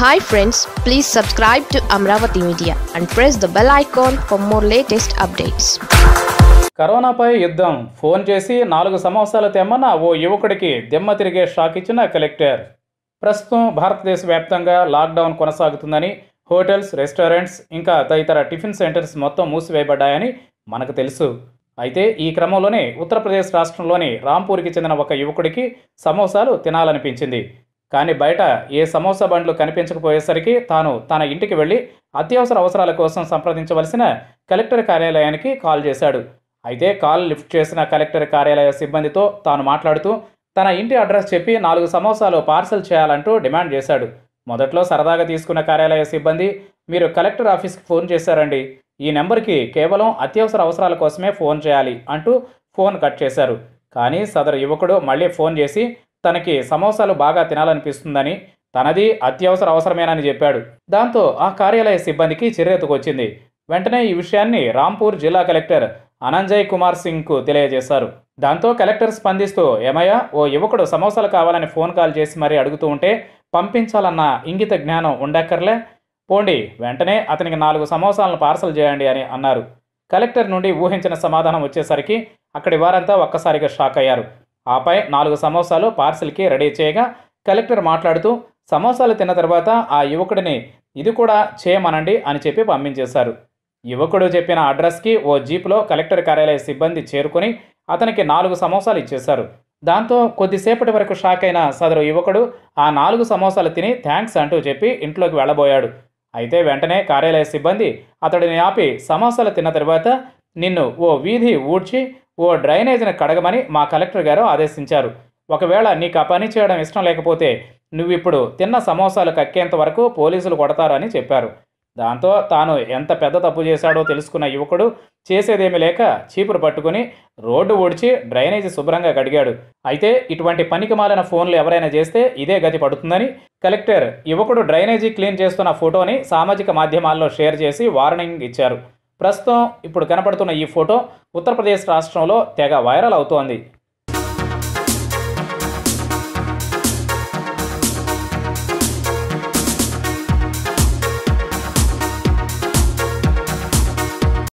Hi friends please subscribe to Amaravati media and press the bell icon for more latest updates కరోనాపై యుద్ధం. Phone చేసి నాలుగు సమోసాలు తెమ్మన్న ఓ యువకుడికి దిమ్మ తిరిగే షాక్ ఇచ్చిన కలెక్టర్. ప్రస్తుతం భారతదేశ వ్యాప్తంగా లాక్డౌన్ కొనసాగుతుందని హోటల్స్ రెస్టారెంట్స్ ఇంకా తదితర టిఫిన్ సెంటర్స్ మొత్తం మూసివేయబడ్డాయని మనకు తెలుసు. అయితే ఈ క్రమంలోనే ఉత్తరప్రదేశ్ రాష్ట్రంలోని రాంపూర్కి చెందిన ఒక యువకుడికి సమోసాలు తినాలనిపించింది. కానీ బయట ఏ సమోసా బండ్లు కనిపించకపోయేసరికి తాను తన ఇంటికి వెళ్ళి అత్యవసర అవసరాల కోసం సంప్రదించవలసిన కలెక్టర్ కార్యాలయానికి కాల్ చేశాడు. అయితే కాల్ లిఫ్ట్ చేసిన కలెక్టర్ కార్యాలయ సిబ్బందితో తాను మాట్లాడుతూ తన ఇంటి అడ్రస్ చెప్పి నాలుగు సమోసాలు పార్సల్ చేయాలంటూ డిమాండ్ చేశాడు. మొదట్లో సరదాగా తీసుకున్న కార్యాలయ సిబ్బంది మీరు కలెక్టర్ ఆఫీస్కి ఫోన్ చేశారండి. ఈ నెంబర్కి కేవలం అత్యవసర అవసరాల కోసమే ఫోన్ చేయాలి అంటూ ఫోన్ కట్ చేశారు. కానీ సదరు యువకుడు మళ్ళీ ఫోన్ చేసి తనకి సమోసాలు బాగా తినాలనిపిస్తుందని తనది అత్యవసర అవసరమేనని చెప్పాడు. దాంతో ఆ కార్యాలయ సిబ్బందికి చిరెత్తుకొచ్చింది వెంటనే ఈ విషయాన్ని రాంపూర్ జిల్లా కలెక్టర్ అనంజయ్ కుమార్ సింగ్కు తెలియజేశారు. దాంతో కలెక్టర్ స్పందిస్తూ ఏమయ్యా ఓ యువకుడు సమోసాలు కావాలని ఫోన్ కాల్ చేసి మరీ అడుగుతూ ఉంటే పంపించాలన్న ఇంగిత జ్ఞానం ఉండక్కర్లే. పోండి వెంటనే అతనికి నాలుగు సమోసాలను పార్సల్ చేయండి అని అన్నారు. కలెక్టర్ నుండి ఊహించిన సమాధానం వచ్చేసరికి అక్కడి వారంతా ఒక్కసారిగా షాక్ అయ్యారు. ఆపై నాలుగు సమోసాలు పార్సిల్కి రెడీ చేయగా కలెక్టర్ మాట్లాడుతూ సమోసాలు తిన్న తర్వాత ఆ యువకుడిని ఇది కూడా చేయమనండి అని చెప్పి పంపించేశారు. యువకుడు చెప్పిన అడ్రస్కి ఓ జీప్లో కలెక్టర్ కార్యాలయ సిబ్బంది చేరుకొని అతనికి నాలుగు సమోసాలు ఇచ్చేశారు. దాంతో కొద్దిసేపటి వరకు షాక్ అయిన సదరు యువకుడు ఆ నాలుగు సమోసాలు తిని థ్యాంక్స్ అంటూ చెప్పి ఇంట్లోకి వెళ్ళబోయాడు. అయితే వెంటనే కార్యాలయ సిబ్బంది అతడిని ఆపి సమోసాలు తిన్న తర్వాత నిన్ను ఓ వీధి ఊడ్చి ఓ డ్రైనేజీని కడగమని మా కలెక్టర్ గారు ఆదేశించారు. ఒకవేళ నీకు ఆ పని చేయడం ఇష్టం లేకపోతే నువ్విప్పుడు తిన్న సమోసాలు కక్కేంత వరకు పోలీసులు కొడతారని చెప్పారు. దాంతో తాను ఎంత పెద్ద తప్పు చేశాడో తెలుసుకున్న యువకుడు చేసేదేమీ లేక చీపురు పట్టుకుని రోడ్డు ఊడ్చి డ్రైనేజీ శుభ్రంగా కడిగాడు. అయితే ఇటువంటి పనికి మాలిన ఫోన్లు ఎవరైనా చేస్తే ఇదే గతి పడుతుందని కలెక్టర్ యువకుడు డ్రైనేజీ క్లీన్ చేస్తున్న ఫోటోని సామాజిక మాధ్యమాల్లో షేర్ చేసి వార్నింగ్ ఇచ్చారు. ప్రస్తుతం ఇప్పుడు కనపడుతున్న ఈ ఫోటో ఉత్తరప్రదేశ్ రాష్ట్రంలో తెగ వైరల్ అవుతోంది.